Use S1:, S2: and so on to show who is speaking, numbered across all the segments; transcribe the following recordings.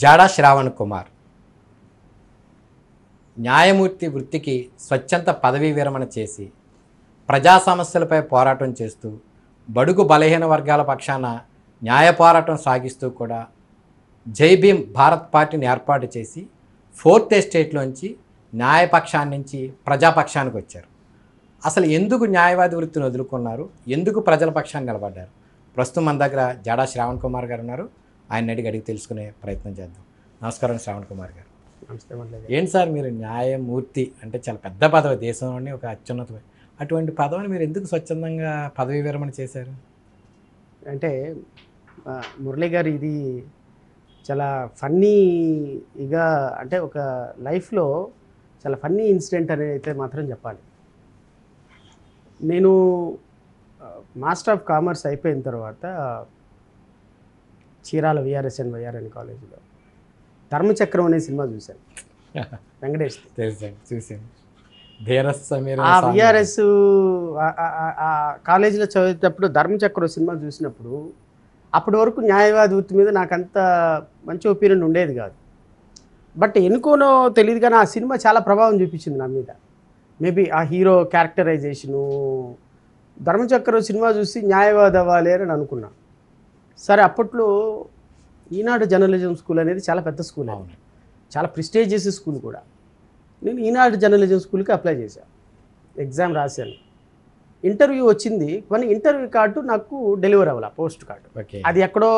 S1: జాడా శ్రావణ్ కుమార్. న్యాయమూర్తి వృత్తికి స్వచ్ఛంద పదవీ విరమణ చేసి ప్రజా సమస్యలపై పోరాటం చేస్తూ బడుగు బలహీన వర్గాల పక్షాన న్యాయ పోరాటం సాగిస్తూ కూడా జై భీమ్ భారత్ పార్టీని ఏర్పాటు చేసి ఫోర్త్ ఎస్టేట్లోంచి న్యాయపక్షాన్ని నుంచి ప్రజాపక్షానికి వచ్చారు. అసలు ఎందుకు న్యాయవాది వృత్తిని వదులుకున్నారు? ఎందుకు ప్రజల పక్షాన్ని నిలబడ్డారు? ప్రస్తుతం మన దగ్గర జాడా శ్రావణ్ కుమార్ గారు ఉన్నారు. ఆయన అడిగి అడిగి తెలుసుకునే ప్రయత్నం చేద్దాం. నమస్కారం శ్రావణ్ కుమార్ గారు. ఏంటి సార్ మీరు న్యాయమూర్తి అంటే చాలా పెద్ద పదవి దేశంలోనే ఒక అత్యున్నత అటువంటి పదవిని మీరు ఎందుకు స్వచ్ఛందంగా పదవీ విరమణ చేశారు?
S2: అంటే మురళి గారు ఇది చాలా ఫన్నీగా అంటే ఒక లైఫ్లో చాలా ఫన్నీ ఇన్సిడెంట్ అనేది అయితే మాత్రం చెప్పాలి. నేను మాస్టర్ ఆఫ్ కామర్స్ అయిపోయిన తర్వాత చీరాల విఆర్ఎస్ఎన్ వైఆర్ఎన్ కాలేజీలో. ధర్మచక్రం అనే సినిమా చూశాను. వెంకటేష్
S1: చూసాను
S2: ఆ విఆర్ఎస్ కాలేజీలో చదివేటప్పుడు ధర్మచక్రం సినిమా చూసినప్పుడు అప్పటి వరకు న్యాయవాది వృత్తి మీద నాకు అంత మంచి ఒపీనియన్ ఉండేది కాదు. బట్ ఎందుకోనో తెలియదు కానీ ఆ సినిమా చాలా ప్రభావం చూపించింది నా మీద. మేబీ ఆ హీరో క్యారెక్టరైజేషను ధర్మచక్రం సినిమా చూసి న్యాయవాది అవ్వాలి అని అనుకున్నా. సరే అప్పట్లో ఈనాడు జర్నలిజం స్కూల్ అనేది చాలా పెద్ద స్కూల్
S1: అవును.
S2: చాలా ప్రిస్టేజియస్ స్కూల్ కూడా. నేను ఈనాడు జర్నలిజం స్కూల్కి అప్లై చేశాను ఎగ్జామ్ రాశాను. ఇంటర్వ్యూ వచ్చింది. కానీ ఇంటర్వ్యూ కార్డు నాకు డెలివరీ అవ్వాలి పోస్ట్ కార్డు. అది ఎక్కడో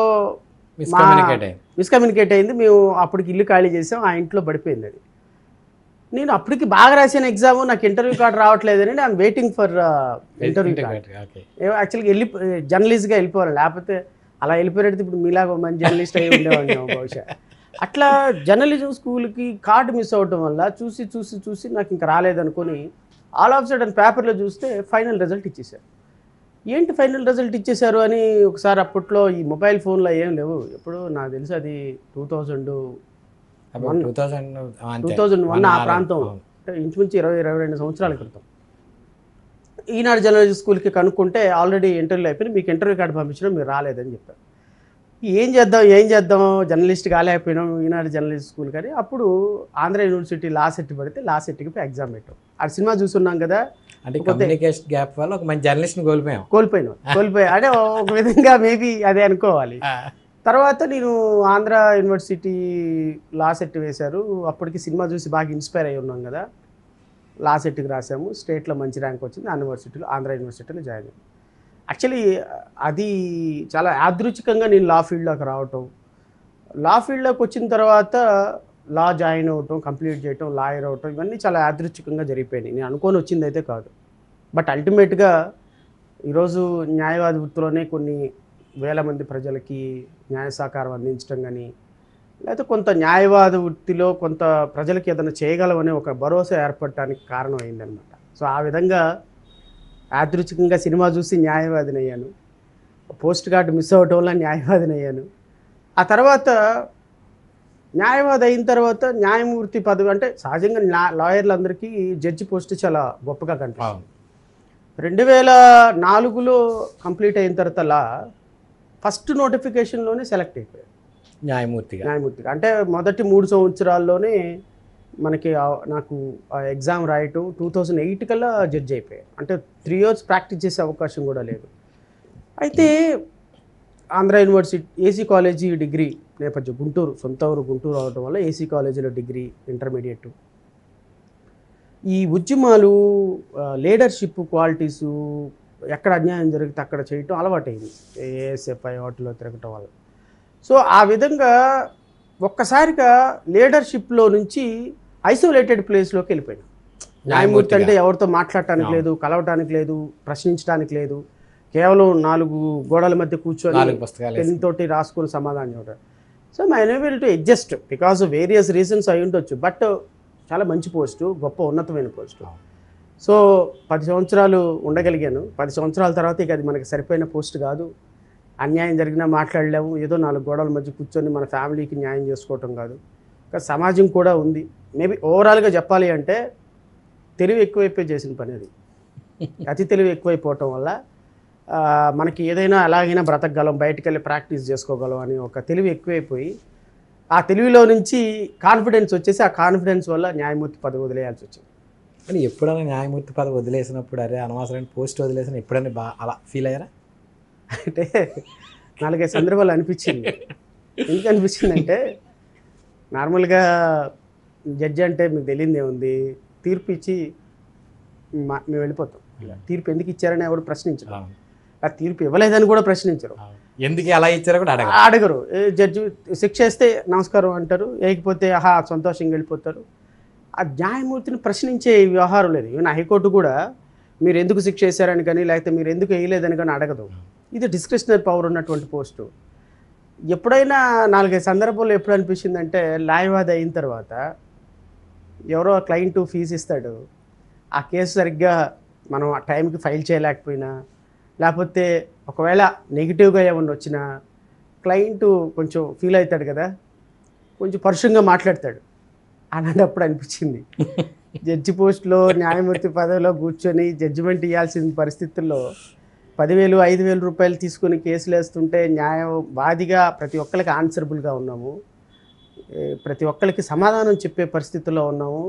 S1: మిస్కమ్యూనికేట్ అయింది.
S2: మేము అప్పటికి ఇల్లు ఖాళీ చేసాం. ఆ ఇంట్లో పడిపోయింది అది. నేను అప్పటికి బాగా రాసిన ఎగ్జామ్. నాకు ఇంటర్వ్యూ కార్డు రావట్లేదని నేను వెయిటింగ్ ఫర్ ఇంటర్వ్యూ యాక్చువల్గా వెళ్ళి జర్నలిస్ట్గా వెళ్ళిపోవాలి. లేకపోతే అలా వెళ్ళిపోయినట్టు ఇప్పుడు మీలాగా మంచి జర్నలిస్ట్ అయి ఉండేవాడిని బహుశా. అట్లా జర్నలిజం స్కూల్కి కార్డు మిస్ అవ్వటం వల్ల చూసి చూసి చూసి నాకు ఇంకా రాలేదనుకొని ఆల్ ఆఫ్ సడన్ పేపర్లో చూస్తే ఫైనల్ రిజల్ట్ ఇచ్చేసారు ఏంటి ఫైనల్ రిజల్ట్ ఇచ్చేశారు అని ఒకసారి అప్పట్లో ఈ మొబైల్ ఫోన్లో ఏం లేవు. ఎప్పుడు నాకు తెలుసు అది two thousand
S1: two
S2: thousand one ఆ ప్రాంతం. అంటే ఇంచుమించు ఇరవై ఇరవై రెండు సంవత్సరాల క్రితం. ఈనాడు జర్నలిజం స్కూల్కి కనుక్కుంటే ఆల్రెడీ ఇంటర్వ్యూ అయిపోయింది మీకు ఇంటర్వ్యూ కార్డు పంపించడం మీరు రాలేదని చెప్పారు. ఏం చేద్దాం ఏం చేద్దాం? జర్నలిస్ట్ కాలేకపోయినాం ఈనాడు జర్నలిస్ట్ స్కూల్ కానీ. అప్పుడు ఆంధ్ర యూనివర్సిటీ లా సెట్ పడితే లా సెట్కి పోయి ఎగ్జామ్ పెట్టాం. ఆ సినిమా చూస్తున్నాం కదా.
S1: అంటే కమ్యూనికేషన్ గ్యాప్ వల్ల ఒక మంచి జర్నలిస్ట్ని కోల్పోయాం.
S2: కోల్పోయినాం. కోల్పోయి అంటే ఒక విధంగా మేబీ అదే అనుకోవాలి. తర్వాత నేను ఆంధ్ర యూనివర్సిటీ లా సెట్ వేశారు. అప్పటికి సినిమా చూసి బాగా ఇన్స్పైర్ అయి ఉన్నాం కదా. లా సెట్కి రాసాము స్టేట్లో మంచి ర్యాంక్ వచ్చింది. ఆ యూనివర్సిటీలో ఆంధ్ర యూనివర్సిటీలో జాయిన్ అయ్యాను యాక్చువల్లీ అది చాలా యాదృచ్ఛికంగా నేను లా ఫీల్డ్లోకి రావటం లా ఫీల్డ్లోకి వచ్చిన తర్వాత లా జాయిన్ అవ్వటం కంప్లీట్ చేయటం లాయర్ అవటం ఇవన్నీ చాలా యాదృచ్ఛికంగా జరిగిపోయినాయి. నేను అనుకొని వచ్చింది అయితే కాదు. బట్ అల్టిమేట్గా ఈరోజు న్యాయవాది వృత్తిలోనే కొన్ని వేల మంది ప్రజలకి న్యాయ సహకారం అందించడం కానీ లేకపోతే కొంత న్యాయవాద వృత్తిలో కొంత ప్రజలకి ఏదైనా చేయగలమనే ఒక భరోసా ఏర్పడటానికి కారణం అయిందనమాట సో ఆ విధంగా యాదృచ్ఛికంగా సినిమా చూసి న్యాయవాదిని అయ్యాను పోస్ట్ కార్డు మిస్ అవ్వటం వల్ల న్యాయవాదిని అయ్యాను ఆ తర్వాత న్యాయవాది అయిన తర్వాత న్యాయమూర్తి పదవి అంటే సహజంగా న్యా లాయర్లందరికీ జడ్జి పోస్ట్ చాలా గొప్పగా కనిపిస్తుంది. రెండు వేల నాలుగులో కంప్లీట్ అయిన తర్వాత ఫస్ట్ నోటిఫికేషన్లోనే సెలెక్ట్ అయిపోయారు.
S1: న్యాయమూర్తిగా
S2: న్యాయమూర్తిగా అంటే మొదటి మూడు సంవత్సరాల్లోనే మనకి నాకు ఆ ఎగ్జామ్ రాయటం టూ థౌజండ్ ఎయిట్ కల్లా జడ్జ్ అయిపోయాయి అంటే త్రీ ఇయర్స్ ప్రాక్టీస్ చేసే అవకాశం కూడా లేదు. అయితే Andhra university AC college degree నేపథ్యం గుంటూరు సొంత ఊరు గుంటూరు అవడం వల్ల ఏసీ కాలేజీలో డిగ్రీ ఇంటర్మీడియట్. ఈ ఉద్యమాలు లీడర్షిప్ క్వాలిటీసు ఎక్కడ అన్యాయం జరిగితే అక్కడ చేయటం అలవాటైంది. ఏఎస్ఎఫ్ఐ వాటిలో తిరగటం వల్ల. సో ఆ విధంగా ఒక్కసారిగా లీడర్షిప్లో నుంచి ఐసోలేటెడ్ ప్లేస్లోకి వెళ్ళిపోయినా. న్యాయమూర్తి అంటే ఎవరితో మాట్లాడటానికి. లేదు కలవటానికి లేదు ప్రశ్నించడానికి లేదు. కేవలం నాలుగు గోడల మధ్య కూర్చొని
S1: నాలుగు పుస్తకాలు వేసి.
S2: పెన్తోటి రాసుకుని సమాధానం చెప్పడం. So my enable to adjust because various reasons అయి ఉండొచ్చు. బట్ చాలా మంచి పోస్టు గొప్ప ఉన్నతమైన పోస్టు. సో పది సంవత్సరాలు ఉండగలిగాను. పది సంవత్సరాల తర్వాత ఇక అది మనకి సరిపోయిన పోస్ట్ కాదు. అన్యాయం జరిగినా మాట్లాడలేము ఏదో నాలుగు గోడల మధ్య కూర్చొని మన ఫ్యామిలీకి న్యాయం చేసుకోవటం కాదు. ఇంకా సమాజం కూడా ఉంది. మేబీ ఓవరాల్గా చెప్పాలి అంటే తెలివి ఎక్కువైపోయి చేసిన పని అది. అతి తెలివి ఎక్కువైపోవటం వల్ల మనకి ఏదైనా ఎలాగైనా బ్రతకగలం బయటకు వెళ్ళి ప్రాక్టీస్ చేసుకోగలం అని ఒక తెలివి ఎక్కువైపోయి ఆ తెలివిలో నుంచి కాన్ఫిడెన్స్ వచ్చేసి ఆ కాన్ఫిడెన్స్ వల్ల న్యాయమూర్తి పదవి వదిలేయాల్సి వచ్చింది.
S1: కానీ ఎప్పుడైనా న్యాయమూర్తి పదవి వదిలేసినప్పుడు అరే అనవసరమైన పోస్ట్ వదిలేసిన ఎప్పుడైనా బాగా అలా ఫీల్ అయ్యారా?
S2: అంటే నాలుగైదు సందర్భాలు అనిపించింది. ఎందుకు అనిపించింది అంటే నార్మల్గా జడ్జి అంటే మీకు తెలియదు ఏముంది? తీర్పు ఇచ్చి మా- మేము వెళ్ళిపోతాం. తీర్పు ఎందుకు ఇచ్చారని ఎవరు ప్రశ్నించరు. ఆ తీర్పు ఇవ్వలేదని కూడా ప్రశ్నించరు.
S1: ఎందుకు ఎలా ఇచ్చారో కూడా అడగ
S2: అడగరు. జడ్జి శిక్ష వేస్తే నమస్కారం అంటారు. వేయకపోతే ఆహా సంతోషంగా వెళ్ళిపోతారు. ఆ న్యాయమూర్తిని ప్రశ్నించే వ్యవహారం లేదు. ఈవెన్ హైకోర్టు కూడా మీరు ఎందుకు శిక్ష వేశారని కానీ లేకపోతే మీరు ఎందుకు వేయలేదని కానీ అడగదు. ఇది డిస్క్రిషనరీ పవర్ ఉన్నటువంటి పోస్టు ఎప్పుడైనా నాలుగైదు సందర్భాల్లో ఎప్పుడు అనిపించిందంటే న్యాయవాది అయిన తర్వాత ఎవరో క్లయింట్ ఫీజు ఇస్తాడు. ఆ కేసు సరిగ్గా మనం ఆ టైంకి ఫైల్ చేయలేకపోయినా లేకపోతే ఒకవేళ నెగిటివ్గా ఏమన్నా వచ్చినా క్లయింట్ కొంచెం ఫీల్ అవుతాడు కదా కొంచెం పరుషంగా మాట్లాడతాడు. అలాంటప్పుడు అనిపించింది. జడ్జి పోస్ట్లో న్యాయమూర్తి పదవిలో కూర్చొని జడ్జిమెంట్ ఇవ్వాల్సిన పరిస్థితుల్లో పదివేలు ఐదు వేల రూపాయలు తీసుకొని కేసులు వేస్తుంటే న్యాయవాదిగా ప్రతి ఒక్కరికి ఆన్సరబుల్గా ఉన్నాము. ప్రతి ఒక్కరికి సమాధానం చెప్పే పరిస్థితుల్లో ఉన్నాము.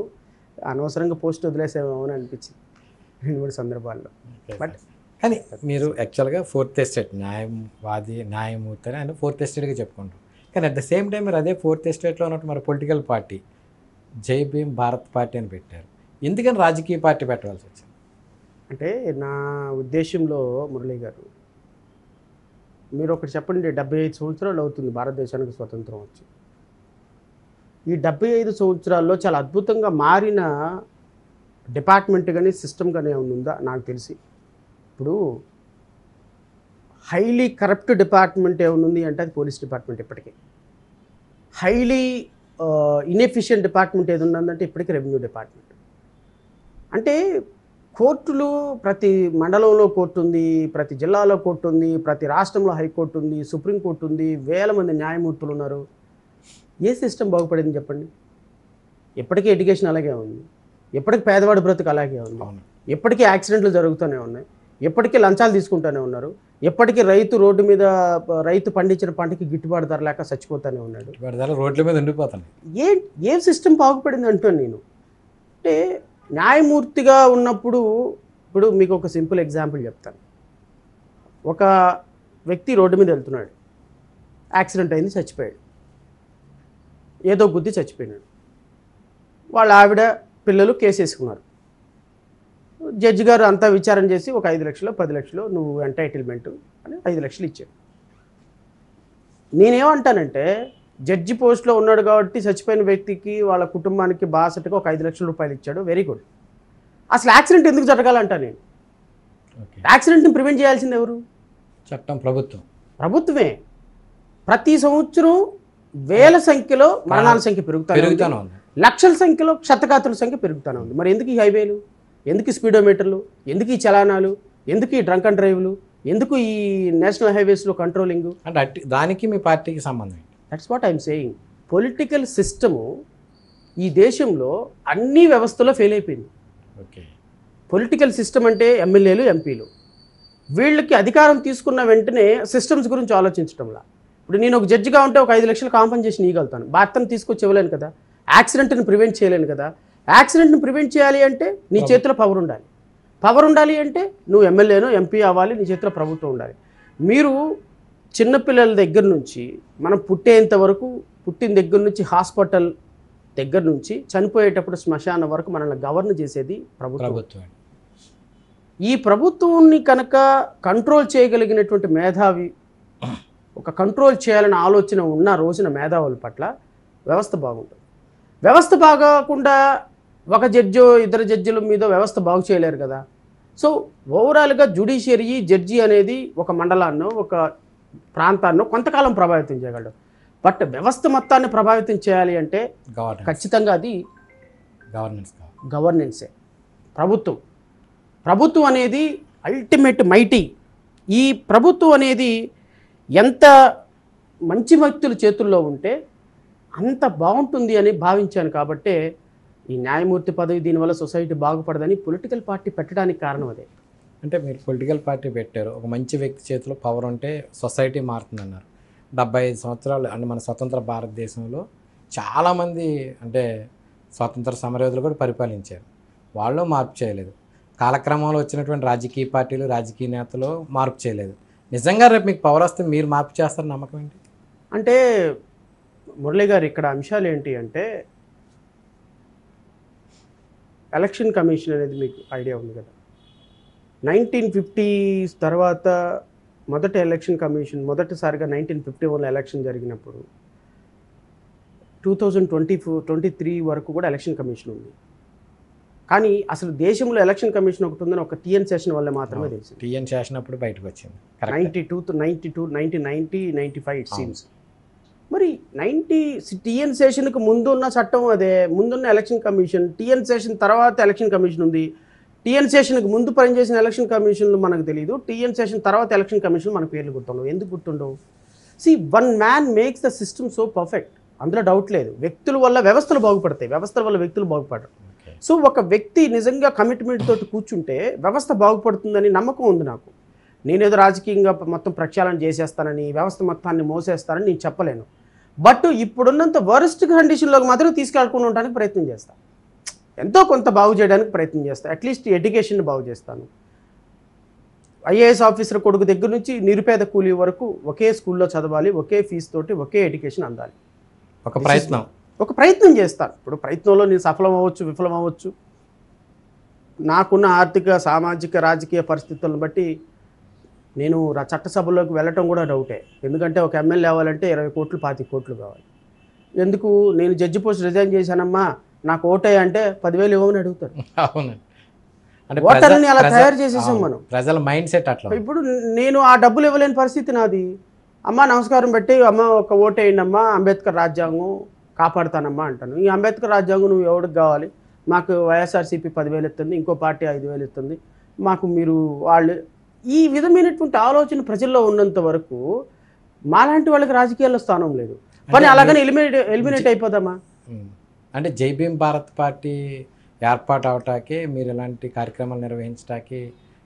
S2: అనవసరంగా పోస్ట్ వదిలేసామేమో అని అనిపించింది రెండు మూడు సందర్భాల్లో. బట్
S1: కానీ మీరు యాక్చువల్గా ఫోర్త్ ఎస్టేట్ న్యాయవాది న్యాయమూర్తి అని ఆయన ఫోర్త్ ఎస్టేట్గా చెప్పుకుంటారు. కానీ అట్ ద సేమ్ టైం మీరు అదే ఫోర్త్ ఎస్టేట్లో ఉన్నట్టు మరి పొలిటికల్ పార్టీ జై భీమ్ భారత్ పార్టీ అని పెట్టారు. ఎందుకని రాజకీయ పార్టీ పెట్టవలసి వచ్చింది?
S2: అంటే నా ఉద్దేశంలో మురళి గారు మీరు ఒకటి చెప్పండి డెబ్బై ఐదు సంవత్సరాలు అవుతుంది భారతదేశానికి స్వతంత్రం వచ్చి. ఈ డెబ్బై ఐదు సంవత్సరాల్లో చాలా అద్భుతంగా మారిన డిపార్ట్మెంట్ కానీ సిస్టమ్ కానీ ఏమైనా ఉందా నాకు తెలిసి. ఇప్పుడు హైలీ కరప్ట్ డిపార్ట్మెంట్ ఏమైనా ఉంది అంటే అది పోలీస్ డిపార్ట్మెంట్ ఇప్పటికీ. హైలీ ఇన్ఎఫిషియంట్ డిపార్ట్మెంట్ ఏది ఉందంటే ఇప్పటికీ రెవెన్యూ డిపార్ట్మెంట్. అంటే కోర్టులు ప్రతి మండలంలో కోర్టు ఉంది ప్రతి జిల్లాలో కోర్టు ఉంది ప్రతి రాష్ట్రంలో హైకోర్టు ఉంది సుప్రీంకోర్టు ఉంది వేల మంది న్యాయమూర్తులు ఉన్నారు. ఏ సిస్టమ్ బాగుపడింది చెప్పండి? ఎప్పటికీ ఎడ్యుకేషన్ అలాగే ఉంది. ఎప్పటికీ పేదవాడి బ్రతుకు అలాగే ఉంది. ఎప్పటికీ యాక్సిడెంట్లు జరుగుతూనే ఉన్నాయి. ఎప్పటికీ లంచాలు తీసుకుంటూనే ఉన్నారు. ఎప్పటికీ రైతు రోడ్డు మీద రైతు పండించిన పంటకి గిట్టుబాటు ధర లేక చచ్చిపోతూనే ఉన్నాడు.
S1: ధర రోడ్ల మీద ఉండిపోతున్నాయి.
S2: ఏ ఏ సిస్టమ్ బాగుపడింది అంటాను నేను? అంటే న్యాయమూర్తిగా ఉన్నప్పుడు ఇప్పుడు మీకు ఒక సింపుల్ ఎగ్జాంపుల్ చెప్తాను. ఒక వ్యక్తి రోడ్డు మీద వెళ్తున్నాడు. యాక్సిడెంట్ అయింది చచ్చిపోయాడు. ఏదో గుద్ది చచ్చిపోయినాడు. వాళ్ళ ఆవిడ పిల్లలు కేసు వేసుకున్నారు. జడ్జి గారు అంతా విచారం చేసి ఒక ఐదు లక్షలు పది లక్షలు నువ్వు ఎంటైటిల్మెంట్ అని ఐదు లక్షలు ఇచ్చాడు నేనేమంటానంటే జడ్జి పోస్ట్లో ఉన్నాడు కాబట్టి చచ్చిపోయిన వ్యక్తికి వాళ్ళ కుటుంబానికి బాసటగా ఒక ఐదు లక్షల రూపాయలు ఇచ్చాడు. వెరీ గుడ్ అసలు యాక్సిడెంట్ ఎందుకు జరగాలంటా నేను? యాక్సిడెంట్ని ప్రివెంట్ చేయాల్సింది ఎవరు?
S1: చట్టం ప్రభుత్వం.
S2: ప్రభుత్వమే. ప్రతి సంవత్సరం వేల సంఖ్యలో మరణాల సంఖ్య పెరుగుతానే లక్షల సంఖ్యలో క్షతగాతుల సంఖ్య పెరుగుతూనే ఉంది. మరి ఎందుకు ఈ హైవేలు? ఎందుకు ఈ స్పీడోమీటర్లు? ఎందుకు ఈ చలానాలు? ఎందుకు ఈ డ్రంక్ అండ్ డ్రైవ్లు? ఎందుకు ఈ నేషనల్ హైవేస్లో కంట్రోలింగ్?
S1: అంటే దానికి మీ పార్టీకి సంబంధం
S2: that's what I'm saying political system ఈ దేశంలో అన్ని వ్యవస్థలో ఫెయిల్ అయిపోయింది.
S1: ఓకే
S2: పొలిటికల్ సిస్టమ్ అంటే ఎమ్మెల్యేలు ఎంపీలు. వీళ్ళకి అధికారం తీసుకున్న వెంటనే సిస్టమ్స్ గురించి ఆలోచించడంలా ఇప్పుడు నేను ఒక జడ్జిగా ఉంటే ఒక ఐదు లక్షల కాంపన్సేషన్ ఇవ్వగలుగుతాను. భర్తను తీసుకొచ్చి ఇవ్వలేను కదా. యాక్సిడెంట్ని ప్రివెంట్ చేయలేను కదా. యాక్సిడెంట్ని ప్రివెంట్ చేయాలి అంటే నీ చేతిలో పవర్ ఉండాలి. పవర్ ఉండాలి అంటే నువ్వు ఎమ్మెల్యేను ఎంపీ అవ్వాలి నీ చేతిలో ప్రభుత్వం ఉండాలి. మీరు చిన్నపిల్లల దగ్గర నుంచి మనం పుట్టేంత వరకు పుట్టిన దగ్గర నుంచి హాస్పిటల్ దగ్గర నుంచి చనిపోయేటప్పుడు శ్మశానం వరకు మనల్ని గవర్న్ చేసేది ప్రభుత్వం.
S1: ప్రభుత్వం.
S2: ఈ ప్రభుత్వాన్ని కనుక కంట్రోల్ చేయగలిగినటువంటి మేధావి ఒక కంట్రోల్ చేయాలనే ఆలోచన ఉన్న రోజున మేధావుల పట్ల వ్యవస్థ బాగుంటుంది. వ్యవస్థ బాగాకుండా ఒక జడ్జో ఇద్దరు జడ్జిల మీద వ్యవస్థ బాగు చేయలేరు కదా. సో ఓవరాల్గా జుడిషియరీ జడ్జి అనేది ఒక మండలాన్నో ఒక ప్రాంతాన్నో కొంతకాలం ప్రభావితం చేయగలడు. బట్ వ్యవస్థ మొత్తాన్ని ప్రభావితం చేయాలి అంటే ఖచ్చితంగా అది
S1: గవర్నెన్స్
S2: గవర్నెన్సే. ప్రభుత్వం. ప్రభుత్వం అనేది అల్టిమేట్ మైటీ ఈ ప్రభుత్వం అనేది ఎంత మంచి వ్యక్తుల చేతుల్లో ఉంటే అంత బాగుంటుంది అని భావించాను కాబట్టే ఈ న్యాయమూర్తి పదవి దీనివల్ల సొసైటీ బాగుపడదని పొలిటికల్ పార్టీ పెట్టడానికి కారణం అదే.
S1: అంటే మీరు పొలిటికల్ పార్టీ పెట్టారు. ఒక మంచి వ్యక్తి చేతిలో పవర్ ఉంటే సొసైటీ మారుతుందన్నారు. డెబ్బై ఐదు సంవత్సరాలు అంటే మన స్వతంత్ర భారతదేశంలో చాలామంది అంటే స్వాతంత్ర సమరయోధులు కూడా పరిపాలించారు. వాళ్ళు మార్పు చేయలేదు. కాలక్రమంలో వచ్చినటువంటి రాజకీయ పార్టీలు రాజకీయ నేతలు మార్పు చేయలేదు. నిజంగా రేపు మీకు పవర్ వస్తే మీరు మార్పు చేస్తారు నమ్మకం ఏంటి?
S2: అంటే మురళి గారు ఇక్కడ అంశాలు ఏంటి అంటే ఎలక్షన్ కమిషన్ అనేది మీకు ఐడియా ఉంది కదా. నైన్టీన్ ఫిఫ్టీస్ తర్వాత మొదటి ఎలక్షన్ కమిషన్ మొదటిసారిగా నైన్టీన్ ఫిఫ్టీ వన్లో ఎలక్షన్ జరిగినప్పుడు two thousand twenty four twenty three వరకు కూడా ఎలక్షన్ కమిషన్ ఉంది. కానీ అసలు దేశంలో ఎలక్షన్ కమిషన్ ఒకటి ఉందని ఒక టీఎన్ సెషన్ వల్ల మాత్రమే తెలిసింది.
S1: టీఎన్ చేసినప్పుడు బయటకు వచ్చింది.
S2: Ninety two ninety two nineteen ninety ninety five it seems మరి నైంటీ టీఎన్ సెషన్కి ముందున్న చట్టం అదే. ముందున్న ఎలక్షన్ కమిషన్ టీఎన్ సెషన్ తర్వాత ఎలక్షన్ కమిషన్ ఉంది. టీఎన్ సెషన్కి ముందు పనిచేసిన ఎలక్షన్ కమిషన్లు మనకు తెలియదు టీఎన్ సెషన్ తర్వాత ఎలక్షన్ కమిషన్ మన పేర్లు గుర్తుండవు. ఎందుకు గుర్తుండవు? See one man makes the system so perfect అందులో డౌట్ లేదు. వ్యక్తుల వల్ల వ్యవస్థలు బాగుపడతాయి. వ్యవస్థల వల్ల వ్యక్తులు బాగుపడరు. సో ఒక వ్యక్తి నిజంగా కమిట్మెంట్ తోటి కూర్చుంటే వ్యవస్థ బాగుపడుతుందని నమ్మకం ఉంది నాకు. నేనేదో రాజకీయంగా మొత్తం ప్రక్షాళన చేసేస్తానని వ్యవస్థ మొత్తాన్ని మోసేస్తానని నేను చెప్పలేను. బట్ ఇప్పుడున్నంత వరస్ట్ కండిషన్లోకి మాత్రం తీసుకెళ్ళకుండా ఉండడానికి ప్రయత్నం చేస్తాను ఎంతో కొంత బాగు చేయడానికి ప్రయత్నం చేస్తాను అట్లీస్ట్ ఎడ్యుకేషన్ బాగు చేస్తాను. ఐఏఎస్ ఆఫీసర్ కొడుకు దగ్గర నుంచి నిరుపేద కూలీ వరకు ఒకే స్కూల్లో చదవాలి ఒకే ఫీజు తోటి ఒకే ఎడ్యుకేషన్ అందాలి.
S1: ఒక ప్రయత్నం.
S2: ఒక ప్రయత్నం చేస్తాను ఇప్పుడు ప్రయత్నంలో నేను సఫలం అవ్వచ్చు విఫలం అవ్వచ్చు నాకున్న ఆర్థిక సామాజిక రాజకీయ పరిస్థితులను బట్టి నేను చట్టసభలోకి వెళ్ళటం కూడా డౌటే. ఎందుకంటే ఒక ఎమ్మెల్యే అవ్వాలంటే ఇరవై కోట్లు పాతి కోట్లు కావాలి. ఎందుకు? నేను జడ్జి పోస్ట్ రిజైన్ చేశానమ్మా. నాకు ఓటే అంటే పదివేలు ఇవ్వమని
S1: అంటే
S2: ఓటర్లని
S1: ప్రజ-
S2: అలా తయారు చేసేసాం. మనం.
S1: ప్రజల మైండ్ సెట్ అట్లా.
S2: ఇప్పుడు నేను ఆ డబ్బులు ఇవ్వలేని పరిస్థితి నాది అమ్మ నమస్కారం పెట్టి అమ్మ ఒక ఓటు వేయండమ్మా అంబేద్కర్ రాజ్యాంగం కాపాడుతానమ్మా అంటాను ఈ అంబేద్కర్ రాజ్యాంగం నువ్వు ఎవరికి కావాలి మాకు వైఎస్ఆర్సీపీ పదివేలు ఇస్తుంది ఇంకో పార్టీ ఐదు వేలు ఇస్తుంది మాకు మీరు వాళ్ళు ఈ విధమైనటువంటి ఆలోచన ప్రజల్లో ఉన్నంత వరకు మాలాంటి వాళ్ళకి రాజకీయాల్లో స్థానం లేదు పని అలాగనే ఎలిమినేట్ ఎలిమినేట్ అయిపోదామా.
S1: అంటే జై భీమ్ భారత్ పార్టీ ఏర్పాటు అవటానికి మీరు ఇలాంటి కార్యక్రమాలు నిర్వహించడానికి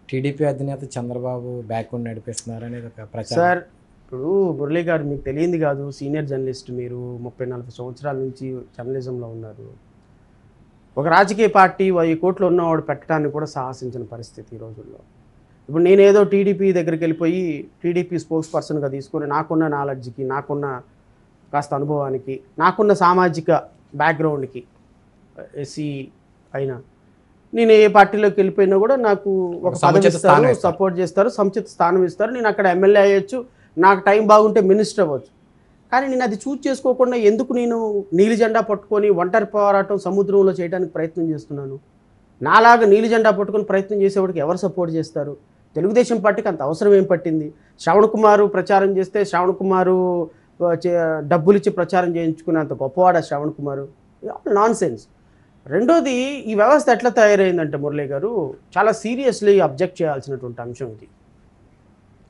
S1: టీడీపీ అధినేత చంద్రబాబు బ్యాక్గ్రౌండ్ నడిపిస్తున్నారు అనేది ఒక ప్రచారం.
S2: సార్ ఇప్పుడు మురళీ గారు మీకు తెలియంది కాదు సీనియర్ జర్నలిస్ట్ మీరు ముప్పై నలభై సంవత్సరాల నుంచి జర్నలిజంలో ఉన్నారు. ఒక రాజకీయ పార్టీ వెయ్యి కోట్లు ఉన్నవాడు పెట్టడానికి కూడా సాహసించిన పరిస్థితి ఈ రోజుల్లో. ఇప్పుడు నేనేదో టీడీపీ దగ్గరికి వెళ్ళిపోయి టీడీపీ స్పోక్స్ పర్సన్గా తీసుకొని నాకున్న నాలెడ్జ్కి నాకున్న కాస్త అనుభవానికి నాకున్న సామాజిక బ్యాక్గ్రౌండ్కి ఎస్సీ అయినా. నేను ఏ పార్టీలోకి వెళ్ళిపోయినా కూడా నాకు ఒక పదవి
S1: స్థానం
S2: ఇస్తారు. సపోర్ట్ చేస్తారు సముచిత స్థానం ఇస్తారు. నేను అక్కడ ఎమ్మెల్యే అయ్యొచ్చు నాకు టైం బాగుంటే మినిస్టర్ అవ్వచ్చు. కానీ నేను అది చూస్ చేసుకోకుండా ఎందుకు నేను నీలి జెండా పట్టుకొని ఒంటరి పోరాటం సముద్రంలో చేయడానికి ప్రయత్నం చేస్తున్నాను? నాలాగా నీలి జెండా పట్టుకొని ప్రయత్నం చేసేవాడికి ఎవరు సపోర్ట్ చేస్తారు? తెలుగుదేశం పార్టీకి అంత అవసరం ఏం పట్టింది? శ్రవణ్ కుమారు ప్రచారం చేస్తే శ్రవణ్ కుమారు డబ్బులిచ్చి డబ్బులు ఇచ్చి ప్రచారం చేయించుకునేంత గొప్పవాడ శ్రవణ్ కుమార్? నాన్ సెన్స్ రెండోది ఈ వ్యవస్థ ఎట్లా తయారైందంటే మురళీ గారు చాలా సీరియస్లీ అబ్జెక్ట్ చేయాల్సినటువంటి అంశం ఇది.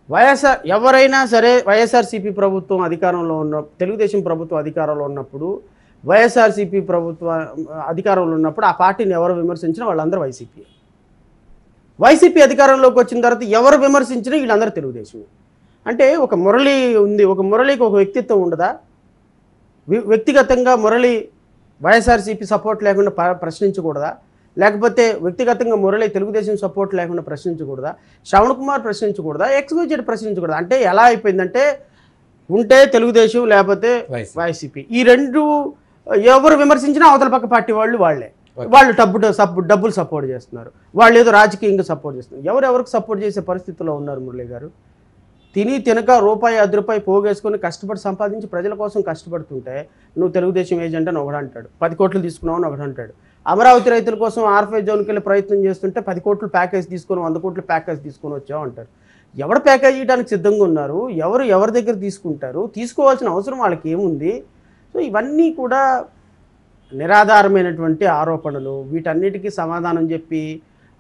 S2: వైఎస్ఆర్ ఎవరైనా సరే వైఎస్ఆర్సీపీ ప్రభుత్వం అధికారంలో ఉన్న తెలుగుదేశం ప్రభుత్వం అధికారంలో ఉన్నప్పుడు వైఎస్ఆర్సీపీ ప్రభుత్వ అధికారంలో ఉన్నప్పుడు ఆ పార్టీని ఎవరు విమర్శించినా వాళ్ళందరూ వైసీపీ. వైసీపీ అధికారంలోకి వచ్చిన తర్వాత ఎవరు విమర్శించినా వీళ్ళందరూ తెలుగుదేశం అంటే ఒక మురళి ఉంది ఒక మురళికి ఒక వ్యక్తిత్వం ఉండదా? వ్యక్తిగతంగా మురళి వైఎస్ఆర్సీపీ సపోర్ట్ లేకుండా ప్రశ్నించకూడదా? లేకపోతే వ్యక్తిగతంగా మురళి తెలుగుదేశం సపోర్ట్ లేకుండా ప్రశ్నించకూడదా? శ్రవణ్ కుమార్ ప్రశ్నించకూడదా? ఎక్స్క్యూజెడ్ ప్రశ్నించకూడదా? అంటే ఎలా అయిపోయిందంటే ఉంటే తెలుగుదేశం లేకపోతే వైసీపీ ఈ రెండు ఎవరు విమర్శించినా అవతల పక్క పార్టీ వాళ్ళు వాళ్ళే. వాళ్ళు డబ్బు సప్ డబ్బులు సపోర్ట్ చేస్తున్నారు. వాళ్ళు ఏదో రాజకీయంగా సపోర్ట్ చేస్తున్నారు. ఎవరు ఎవరికి సపోర్ట్ చేసే పరిస్థితిలో ఉన్నారు మురళి గారు? తిని తినక రూపాయి అది రూపాయి పోగేసుకొని కష్టపడి సంపాదించి ప్రజల కోసం కష్టపడుతుంటే నువ్వు తెలుగుదేశం ఏజెంట్ అని ఒకడు అంటాడు. పది కోట్లు తీసుకున్నావు అని ఒకడు అంటాడు. అమరావతి రైతుల కోసం ఆర్ఫై జోన్కి వెళ్ళి ప్రయత్నం చేస్తుంటే పది కోట్లు ప్యాకేజ్ తీసుకొని వంద కోట్లు ప్యాకేజ్ తీసుకొని వచ్చావు అంటారు ఎవరు ప్యాకేజ్ చేయడానికి సిద్ధంగా ఉన్నారు? ఎవరు ఎవరి దగ్గర తీసుకుంటారు? తీసుకోవాల్సిన అవసరం వాళ్ళకి ఏముంది? సో ఇవన్నీ కూడా నిరాధారమైనటువంటి ఆరోపణలు. వీటన్నిటికీ సమాధానం చెప్పి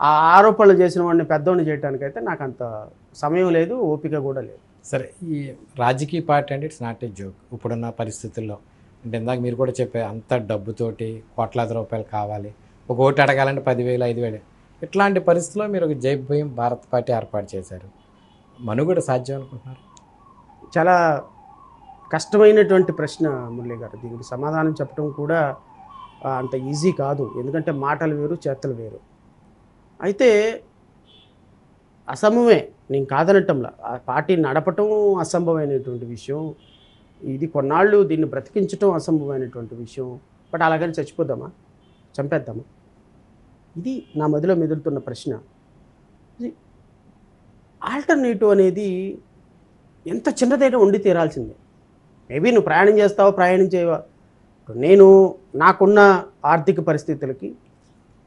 S2: ఆ ఆరోపణలు చేసిన వాడిని పెద్దవాడిని చేయడానికైతే నాకు అంత సమయం లేదు ఓపిక కూడా లేదు.
S1: సరే ఈ రాజకీయ పార్టీ అంటే ఇట్స్ నాట్ ఏ జోక్. ఇప్పుడున్న పరిస్థితుల్లో అంటే ఇందాక మీరు కూడా చెప్పారు అంత డబ్బుతోటి కోట్లాది rూపాయలు కావాలి ఒక ఓటు అడగాలంటే పదివేలు ఐదు వేలు ఇట్లాంటి పరిస్థితుల్లో మీరు ఒక జై భీమ్ భారత్ పార్టీ ఏర్పాటు చేశారు. మనుగడ సాధ్యం అనుకుంటున్నారు?
S2: చాలా కష్టమైనటువంటి ప్రశ్న మురళి గారు. దీనికి సమాధానం చెప్పడం కూడా అంత ఈజీ కాదు. ఎందుకంటే మాటలు వేరు చేతలు వేరు. అయితే అసంభవమే నేను కాదనటంలా. ఆ పార్టీ నడపటం అసంభవమైనటువంటి విషయం. ఇది కొన్నాళ్ళు దీన్ని బ్రతికించటం అసంభవమైనటువంటి విషయం. బట్ అలాగని చచ్చిపోద్దామా చంపేద్దామా? ఇది నా మదిలో మెదులుతున్న ప్రశ్న. ఆల్టర్నేటివ్ అనేది ఎంత చిన్నదైనా ఉండి తీరాల్సిందే. మేబీ నువ్వు ప్రయాణం చేస్తావో? ప్రయాణం చేయవా? నేను నాకున్న ఆర్థిక పరిస్థితులకి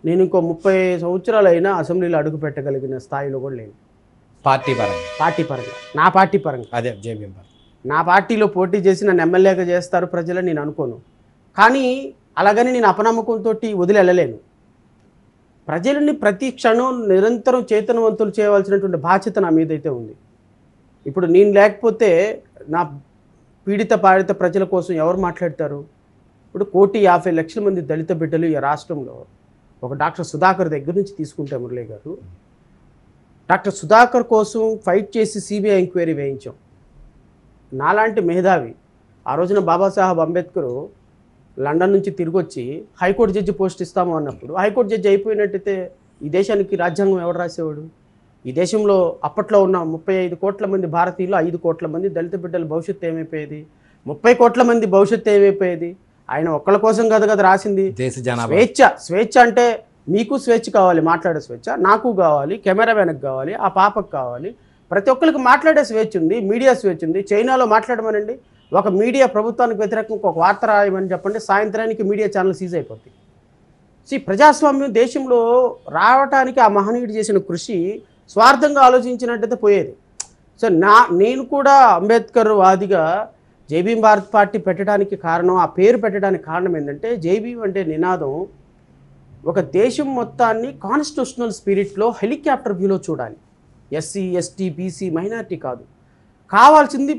S2: నేను ఇంకో ముప్పై సంవత్సరాలైనా అసెంబ్లీలో అడుగు పెట్టగలిగిన స్థాయిలో కూడా లేను.
S1: పార్టీ పరంగా.
S2: పార్టీ పరంగా. నా పార్టీ పరంగా.
S1: అదే జేబీఎం
S2: నా పార్టీలో పోటీ చేసి నన్ను ఎమ్మెల్యేగా చేస్తారు ప్రజలని నేను అనుకోను. కానీ అలాగని నేను అపనమ్మకంతో వదిలి వెళ్ళలేను ప్రజలని ప్రతి క్షణం నిరంతరం చైతన్యవంతులు చేయవలసినటువంటి బాధ్యత నా మీద అయితే ఉంది. ఇప్పుడు నేను లేకపోతే నా పీడిత పాడిత ప్రజల కోసం ఎవరు మాట్లాడతారు? ఇప్పుడు కోటి యాభై లక్షల మంది దళిత బిడ్డలు ఈ రాష్ట్రంలో. ఒక డాక్టర్ సుధాకర్ దగ్గర నుంచి తీసుకుంటే మురళి గారు డాక్టర్ సుధాకర్ కోసం ఫైట్ చేసి సిబిఐ ఎంక్వైరీ వేయించాం. నాలాంటి మేధావి ఆ రోజున బాబాసాహెబ్ అంబేద్కర్ లండన్ నుంచి తిరిగి వచ్చి హైకోర్టు జడ్జి పోస్ట్ ఇస్తాము అన్నప్పుడు హైకోర్టు జడ్జి అయిపోయినట్టయితే ఈ దేశానికి రాజ్యాంగం ఎవడు రాసేవాడు? ఈ దేశంలో అప్పట్లో ఉన్న ముప్పై ఐదు కోట్ల మంది భారతీయులు ఐదు కోట్ల మంది దళిత బిడ్డల భవిష్యత్తు ఏమైపోయేది? ముప్పై కోట్ల మంది భవిష్యత్తు ఏమైపోయేది? ఆయన ఒక్కళ్ళ కోసం కదా కదా రాసింది.
S1: దేశ జనాభా.
S2: స్వేచ్ఛ స్వేచ్ఛ అంటే మీకు స్వేచ్ఛ కావాలి మాట్లాడే స్వేచ్ఛ నాకు కావాలి కెమెరా వెనక్కి కావాలి ఆ పాపకు కావాలి. ప్రతి ఒక్కరికి మాట్లాడే స్వేచ్ఛ ఉంది మీడియా స్వేచ్ఛ ఉంది. చైనాలో మాట్లాడమనండి. ఒక మీడియా ప్రభుత్వానికి వ్యతిరేకంగా ఒక వార్త రాయమని చెప్పండి సాయంత్రానికి మీడియా ఛానల్ సీజ్ అయిపోతుంది సి ప్రజాస్వామ్యం దేశంలో రావటానికి ఆ మహనీయుడు చేసిన కృషి స్వార్థంగా ఆలోచించినట్టయితే పోయేది. సో నా నేను కూడా అంబేద్కర్ వాదిగా జేబీ భారత్ పార్టీ పెట్టడానికి కారణం ఆ పేరు పెట్టడానికి కారణం ఏంటంటే జేబీ అంటే నినాదం ఒక దేశం మొత్తాన్ని కాన్స్టిట్యూషనల్ స్పిరిట్లో హెలికాప్టర్ వ్యూలో చూడాలి. ఎస్సీ ఎస్టీ బీసీ మైనారిటీ కాదు. కావాల్సింది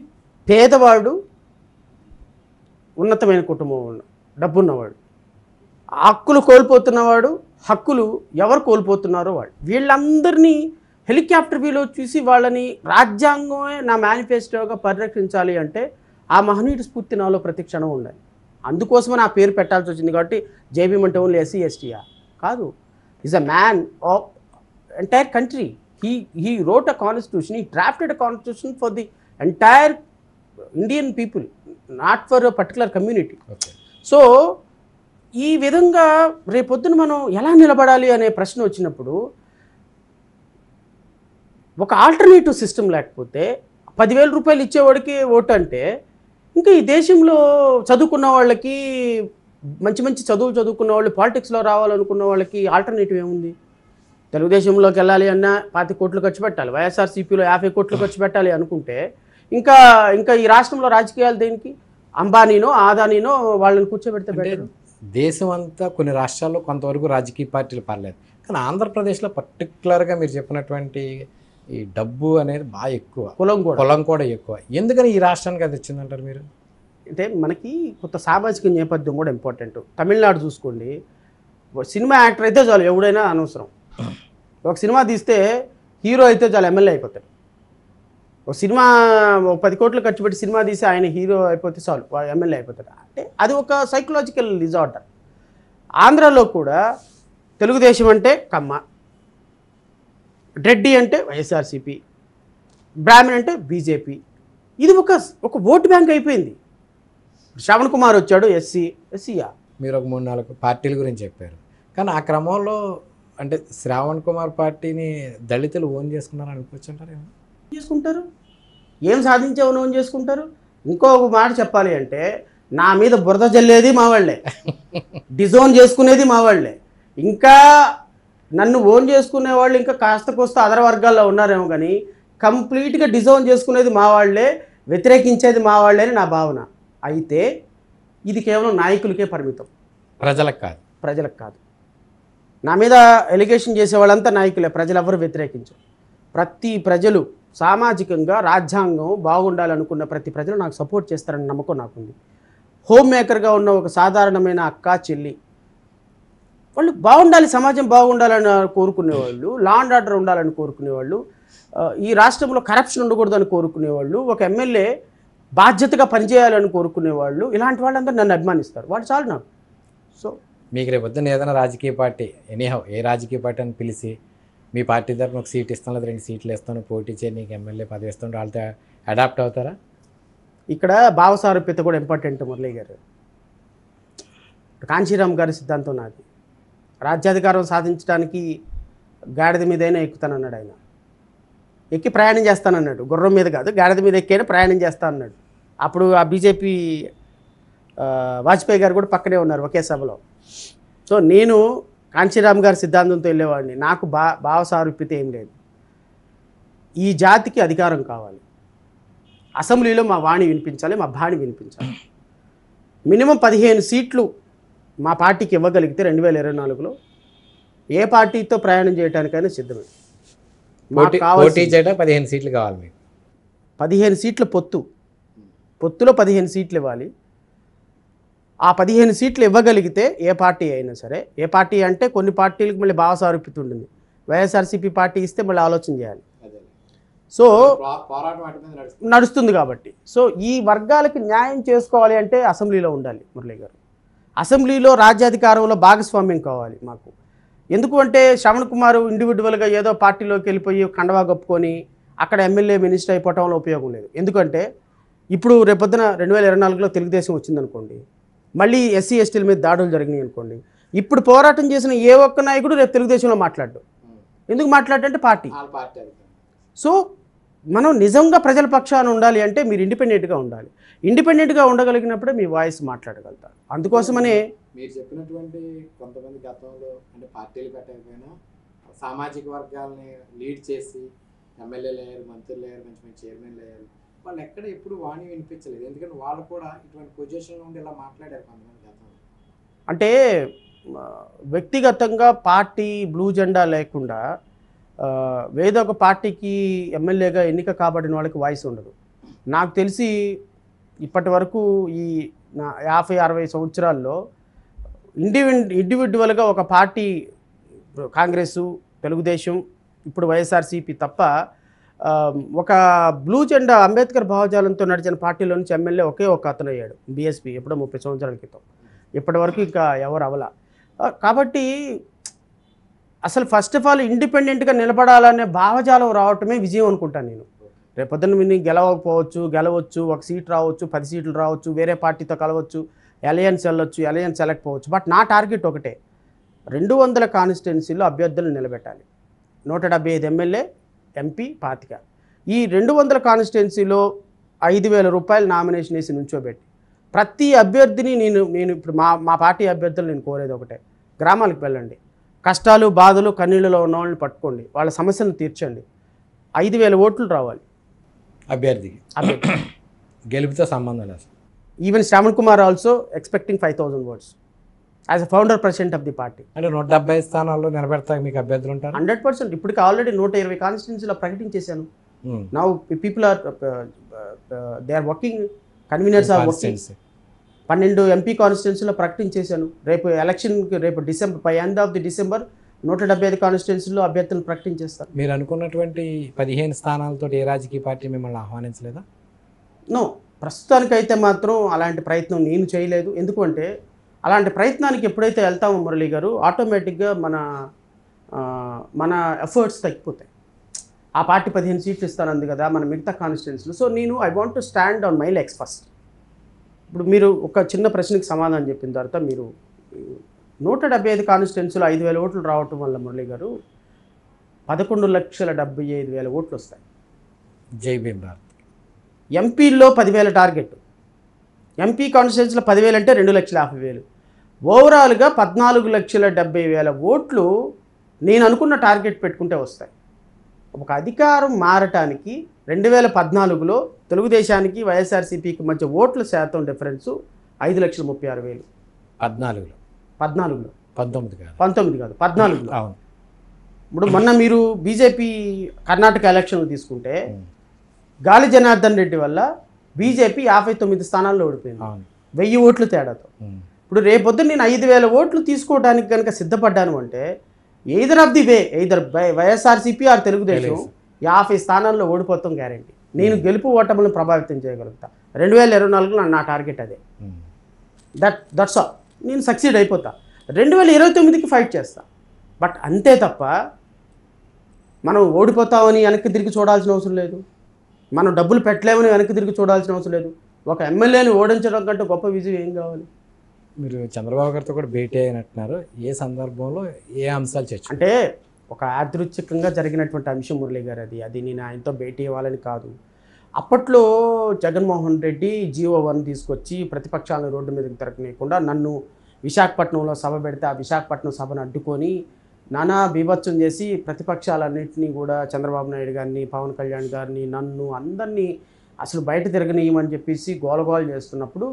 S2: పేదవాడు ఉన్నతమైన కుటుంబం డబ్బున్నవాడు. హక్కులు కోల్పోతున్నవాడు హక్కులు ఎవరు కోల్పోతున్నారో వాళ్ళు. వీళ్ళందరినీ హెలికాప్టర్ వ్యూలో చూసి వాళ్ళని రాజ్యాంగమే నా మేనిఫెస్టోగా పరిరక్షించాలి అంటే ఆ మహనీయుడి స్ఫూర్తి నాలో ప్రతి క్షణం ఉండాలి. అందుకోసమే నా పేరు పెట్టాల్సి వచ్చింది కాబట్టి జేబీఎం అంటే ఓన్లీ ఎస్సీ ఎస్టీయా కాదు. Is a man of entire country he he wrote a constitution he drafted a constitution for the entire Indian people not for particular community
S1: okay
S2: so ఈ విధంగా రేపొద్దున మనం ఎలా నిలబడాలి అనే ప్రశ్న వచ్చినప్పుడు ఒక ఆల్టర్నేటివ్ సిస్టమ్ లేకపోతే పదివేల రూపాయలు ఇచ్చేవాడికి ఓటు అంటే ఇంకా ఈ దేశంలో చదువుకున్న వాళ్ళకి మంచి మంచి చదువులు చదువుకున్న వాళ్ళు పాలిటిక్స్లో రావాలనుకున్న వాళ్ళకి ఆల్టర్నేటివ్ ఏముంది? తెలుగుదేశంలోకి వెళ్ళాలి అన్న పాతి కోట్లు ఖర్చు పెట్టాలి. వైఎస్ఆర్సీపీలో యాభై కోట్లు ఖర్చు పెట్టాలి అనుకుంటే ఇంకా ఇంకా ఈ రాష్ట్రంలో రాజకీయాలు దేనికి? అంబానీనో ఆదానీనో వాళ్ళని కూర్చోబెడితే బెటర్
S1: దేశం అంతా కొన్ని రాష్ట్రాల్లో కొంతవరకు రాజకీయ పార్టీలు పర్లేదు. కానీ ఆంధ్రప్రదేశ్లో పర్టికులర్గా మీరు చెప్పినటువంటి ఈ డబ్బు అనేది బాగా ఎక్కువ.
S2: కులం కూడా.
S1: పొలం కూడా ఎక్కువ. ఎందుకని ఈ రాష్ట్రానికి అది వచ్చిందంటారు మీరు?
S2: అంటే మనకి కొంత సామాజిక నేపథ్యం కూడా ఇంపార్టెంట్ తమిళనాడు చూసుకోండి. సినిమా యాక్టర్ అయితే చాలు ఎవడైనా అనవసరం. ఒక సినిమా తీస్తే హీరో అయితే చాలు ఎమ్మెల్యే అయిపోతాడు. ఒక సినిమా పది కోట్లు ఖర్చు పెట్టి సినిమా తీసి ఆయన హీరో అయిపోతే చాలు ఎమ్మెల్యే అయిపోతాడు. అంటే అది ఒక సైకలాజికల్ డిజార్డర్ ఆంధ్రాలో కూడా తెలుగుదేశం అంటే కమ్మ. రెడ్డి అంటే వైఎస్ఆర్సీపీ బ్రాహ్మణ్ అంటే బీజేపీ. ఇది ఒక ఒక ఓటు బ్యాంక్ అయిపోయింది. శ్రవణ్ కుమార్ వచ్చాడు ఎస్సీ ఎస్సీయా?
S1: మీరు ఒక మూడు నాలుగు పార్టీల గురించి చెప్పారు. కానీ ఆ క్రమంలో అంటే శ్రావణ్ కుమార్ పార్టీని దళితులు ఓన్ చేసుకున్నారు అనుకోవచ్చు అంటారు
S2: చేసుకుంటారు. ఏం సాధించావు నువ్వు చేసుకుంటారు? ఇంకొక మాట చెప్పాలి అంటే నా మీద బురద జల్లేది మా వాళ్ళే. డిజోన్ చేసుకునేది మా వాళ్ళే. ఇంకా నన్ను ఓన్ చేసుకునే వాళ్ళు ఇంకా కాస్త కోస్త అదర వర్గాల్లో ఉన్నారేమో కానీ కంప్లీట్గా డిజోన్ చేసుకునేది మా వాళ్ళే వ్యతిరేకించేది మా వాళ్ళే అని నా భావన. అయితే ఇది కేవలం నాయకులకే పరిమితం.
S1: ప్రజలకు కాదు.
S2: ప్రజలకు కాదు. నా మీద ఎలిగేషన్ చేసే వాళ్ళంతా నాయకులే ప్రజలు ఎవరు వ్యతిరేకించరు. ప్రతి ప్రజలు సామాజికంగా రాజ్యాంగం బాగుండాలనుకున్న ప్రతి ప్రజలు నాకు సపోర్ట్ చేస్తారని నమ్మకం నాకుంది. హోమ్ మేకర్గా ఉన్న ఒక సాధారణమైన అక్క చెల్లి వాళ్ళు బాగుండాలి సమాజం బాగుండాలని కోరుకునేవాళ్ళు లా అండ్ ఆర్డర్ ఉండాలని కోరుకునేవాళ్ళు ఈ రాష్ట్రంలో కరప్షన్ ఉండకూడదని కోరుకునేవాళ్ళు ఒక ఎమ్మెల్యే బాధ్యతగా పనిచేయాలని కోరుకునే వాళ్ళు ఇలాంటి వాళ్ళందరూ నన్ను అభిమానిస్తారు. వాళ్ళు చాలు నాకు. సో
S1: మీకు రేపు పొద్దున్న ఏదైనా రాజకీయ పార్టీ ఎనీహౌ ఏ రాజకీయ పార్టీ అని పిలిచి మీ పార్టీ తరఫున ఒక సీట్ ఇస్తాను లేదా రెండు సీట్లు ఇస్తాను పోటీ చేయి నీకు ఎమ్మెల్యే పదవి ఇస్తాను వాళ్ళతో అడాప్ట్ అవుతారా?
S2: ఇక్కడ భావసారూప్యత కూడా ఇంపార్టెంట్ మురళీ గారు. కాంచీరామ్ గారి సిద్ధాంతం నాది. రాజ్యాధికారం సాధించడానికి గాడిద మీదైనా ఎక్కుతానన్నాడు ఆయన. ఎక్కి ప్రయాణం చేస్తానన్నాడు. గుర్రం మీద కాదు గాడిద మీద ఎక్కైనా ప్రయాణం చేస్తా అన్నాడు అప్పుడు ఆ బీజేపీ వాజ్పేయి గారు కూడా పక్కనే ఉన్నారు ఒకే సభలో. సో నేను కాంచీరామ్ గారి సిద్ధాంతంతో వెళ్ళేవాడిని. నాకు బా భావ సారూప్యత ఏం లేదు. ఈ జాతికి అధికారం కావాలి. అసెంబ్లీలో మా వాణి వినిపించాలి మా బాణి వినిపించాలి. మినిమం పదిహేను సీట్లు మా పార్టీకి ఇవ్వగలిగితే రెండు వేల ఇరవై నాలుగులో ఏ పార్టీతో ప్రయాణం చేయడానికైనా సిద్ధమే. మాకు
S1: చేయడం పదిహేను సీట్లు కావాలి మీకు.
S2: పదిహేను సీట్ల పొత్తు. పొత్తులో పదిహేను సీట్లు ఇవ్వాలి. ఆ పదిహేను సీట్లు ఇవ్వగలిగితే ఏ పార్టీ అయినా సరే ఏ పార్టీ అంటే కొన్ని పార్టీలకు మళ్ళీ భావ సారూప్యత ఉంటుంది. వైఎస్ఆర్సీపీ పార్టీ ఇస్తే మళ్ళీ ఆలోచన చేయాలి. సో
S1: పోరాటం వాటి మీద నడుస్తుంది.
S2: నడుస్తుంది కాబట్టి. సో ఈ వర్గాలకి న్యాయం చేసుకోవాలి అంటే అసెంబ్లీలో ఉండాలి మురళి గారు అసెంబ్లీలో రాజ్యాధికారంలో భాగస్వామ్యం కావాలి మాకు. ఎందుకు అంటే శ్రవణ్ కుమార్ ఇండివిజువల్గా ఏదో పార్టీలోకి వెళ్ళిపోయి కండవా కప్పుకొని అక్కడ ఎమ్మెల్యే మినిస్టర్ అయిపోవటం వల్ల ఉపయోగం లేదు. ఎందుకంటే ఇప్పుడు రేపొద్దున రెండు వేల ఇరవై నాలుగులో తెలుగుదేశం వచ్చిందనుకోండి మళ్ళీ ఎస్సీ ఎస్టీల మీద దాడులు జరిగినాయి అనుకోండి ఇప్పుడు పోరాటం చేసిన ఏ ఒక్క నాయకుడు రేపు తెలుగుదేశంలో మాట్లాడు ఎందుకు మాట్లాడంటే పార్టీ. సో మనం నిజంగా ప్రజల పక్షాన ఉండాలి అంటే మీరు ఇండిపెండెంట్గా ఉండాలి. ఇండిపెండెంట్గా ఉండగలిగినప్పుడే మీ వాయిస్ మాట్లాడగలుగుతారు. అందుకోసమనే
S1: మీరు చెప్పినటువంటి కొంతమంది గతంలో అంటే పార్టీలు పెట్టకపోయినా సామాజిక వర్గాలని లీడ్ చేసి ఎమ్మెల్యేలు అయ్యారు మంత్రులు అయ్యారు మంచి మంచి చైర్మన్లు అయ్యారు వాళ్ళు ఎక్కడ ఎప్పుడు వాణి వినిపించలేదు. ఎందుకంటే వాళ్ళు కూడా ఇటువంటి పొజిషన్లో ఉండి ఇలా మాట్లాడారు కొంతమంది గతంలో.
S2: అంటే వ్యక్తిగతంగా పార్టీ బ్లూ జెండా లేకుండా ఏదో ఒక పార్టీకి ఎమ్మెల్యేగా ఎన్నిక కాబడిన వాళ్ళకి వాయిస్ ఉండదు. నాకు తెలిసి ఇప్పటి వరకు ఈ నా యాభై అరవై సంవత్సరాల్లో ఇండివి ఇండివిజువల్గా ఒక పార్టీ కాంగ్రెస్ తెలుగుదేశం ఇప్పుడు వైఎస్ఆర్సీపీ తప్ప ఒక బ్లూ జెండా అంబేద్కర్ భావజాలంతో నడిచిన పార్టీలో నుంచి ఎమ్మెల్యే ఒకే ఒక అతను అయ్యాడు బీఎస్పీ ఎప్పుడో ముప్పై సంవత్సరాల క్రితం. ఇప్పటి వరకు ఇంకా ఎవరు అవల. కాబట్టి అసలు ఫస్ట్ ఆఫ్ ఆల్ ఇండిపెండెంట్గా నిలబడాలనే భావజాలం రావటమే విజయం అనుకుంటాను నేను. రేపొద్దున విని గెలవకపోవచ్చు గెలవచ్చు ఒక సీట్ రావచ్చు పది సీట్లు రావచ్చు వేరే పార్టీతో కలవచ్చు అలయన్స్ వెళ్ళొచ్చు అలయన్స్ వెళ్ళకపోవచ్చు బట్ నా టార్గెట్ ఒకటే. రెండు వందల కాన్స్టిట్యున్సీలో అభ్యర్థులను నిలబెట్టాలి. నూట డెబ్బై ఐదు ఎమ్మెల్యే ఎంపీ పాతిక. ఈ రెండు వందల కాన్స్టిట్యున్సీలో ఐదు వేల రూపాయలు నామినేషన్ వేసి నుంచోబెట్టి ప్రతి అభ్యర్థిని నేను నేను ఇప్పుడు మా మా పార్టీ అభ్యర్థులు నేను కోరేది ఒకటే. గ్రామాలకు వెళ్ళండి. కష్టాలు బాధలు కన్నీళ్ళలో ఉన్న వాళ్ళని పట్టుకోండి. వాళ్ళ సమస్యలను తీర్చండి. ఐదు వేల ఓట్లు రావాలి.
S1: అభ్యర్థికి.
S2: అభ్యర్థి.
S1: గెలుపుతో సంబంధం లేదు.
S2: Even Shravan Kumar also expecting five thousand votes as a founder president of the party
S1: అంటే నూట డెబ్బై స్థానాల్లో నిలబెడతా మీకు అభ్యర్థులు ఉంటారు?
S2: హండ్రెడ్ పర్సెంట్ ఇప్పటికి ఆల్రెడీ నూట ఇరవై కాన్స్టిట్యున్సీలో ప్రకటించేశాను now people are they are working conveners are working పన్నెండు ఎంపీ కాన్స్టిట్యున్సీలో ప్రకటించేశాను. రేపు ఎలక్షన్కి రేపు December by end of the December నూట డెబ్బై ఐదు కాన్స్టిట్యున్సీలో అభ్యర్థులను ప్రకటించేస్తారు.
S1: మీరు అనుకున్నటువంటి పదిహేను స్థానాలతో ఏ రాజకీయ పార్టీ మిమ్మల్ని ఆహ్వానించలేదా?
S2: నో ప్రస్తుతానికైతే మాత్రం అలాంటి ప్రయత్నం నేను చేయలేదు. ఎందుకంటే అలాంటి ప్రయత్నానికి ఎప్పుడైతే వెళ్తామో మురళి గారు ఆటోమేటిక్గా మన మన ఎఫర్ట్స్ తగ్గిపోతాయి. ఆ పార్టీ పదిహేను సీట్లు ఇస్తానంది కదా మన మిగతా కాన్స్టిట్యున్సీలు సో నేను I want to stand on my legs first ఇప్పుడు మీరు ఒక చిన్న ప్రశ్నకి సమాధానం చెప్పిన తర్వాత మీరు నూట డెబ్బై ఐదు కాన్స్టిట్యున్సీలో ఐదు వేల ఓట్లు రావటం వల్ల మురళి గారు పదకొండు లక్షల డెబ్బై ఐదు వేల ఓట్లు వస్తాయి.
S1: జై భీమ్ భారత్.
S2: ఎంపీల్లో పదివేల టార్గెట్. ఎంపీ కాన్స్టిట్యున్సీలో పదివేలు అంటే రెండు లక్షల యాభై వేలు. ఓవరాల్గా పద్నాలుగు లక్షల డెబ్బై వేల ఓట్లు నేను అనుకున్న టార్గెట్ పెట్టుకుంటే వస్తాయి. ఒక అధికారం మారటానికి రెండు వేల పద్నాలుగులో తెలుగుదేశానికి వైఎస్ఆర్సీపీకి మధ్య ఓట్ల శాతం డిఫరెన్సు ఐదు లక్షల ముప్పై ఆరు వేలు.
S1: పద్నాలుగులో.
S2: పద్నాలుగులో.
S1: పంతొమ్మిది కాదు.
S2: పంతొమ్మిది కాదు పద్నాలుగులో.
S1: అవును.
S2: ఇప్పుడు మొన్న మీరు బీజేపీ కర్ణాటక ఎలక్షన్లు తీసుకుంటే గాలి జనార్దన్ రెడ్డి వల్ల బీజేపీ యాభై తొమ్మిది స్థానాల్లో ఓడిపోయింది. వెయ్యి ఓట్లు తేడాతో. ఇప్పుడు రేపొద్దు నేను ఐదు వేల ఓట్లు తీసుకోవడానికి కనుక సిద్ధపడ్డాను అంటే either of the way either YSRCP or Telugu Desam. యాభై స్థానాల్లో ఓడిపోతాం గ్యారంటీ నేను గెలుపు ఓటములను ప్రభావితం చేయగలుగుతా. రెండు వేల ఇరవై నాలుగులో నా టార్గెట్ అదే. దట్ దట్స్ ఆల్ నేను సక్సీడ్ అయిపోతా. రెండు వేల ఇరవై తొమ్మిదికి ఫైట్ చేస్తా. బట్ అంతే తప్ప మనం ఓడిపోతామని వెనక్కి తిరిగి చూడాల్సిన అవసరం లేదు. మనం డబ్బులు పెట్టలేమని వెనక్కి తిరిగి చూడాల్సిన అవసరం లేదు. ఒక ఎమ్మెల్యేని ఓడించడం కంటే గొప్ప విజయం ఏం కావాలి?
S1: మీరు చంద్రబాబు గారితో కూడా భేటీ అయినట్టున్నారు. ఏ సందర్భంలో ఏ అంశాలు చర్చ
S2: అంటే ఒక యాదృచ్ఛికంగా జరిగినటువంటి అంశం మురళి గారు అది. అది నేను ఆయనతో భేటీ ఇవ్వాలని కాదు. అప్పట్లో జగన్మోహన్ రెడ్డి జీవో వన్ తీసుకొచ్చి ప్రతిపక్షాలను రోడ్డు మీదకి తిరగనీయకుండా నన్ను విశాఖపట్నంలో సభ పెడితే ఆ విశాఖపట్నం సభను అడ్డుకొని నానా బీభత్సం చేసి ప్రతిపక్షాలన్నింటినీ కూడా చంద్రబాబు నాయుడు గారిని పవన్ కళ్యాణ్ గారిని నన్ను అందరినీ అసలు బయట తిరగనీయమని చెప్పేసి గోలగోలు చేస్తున్నప్పుడు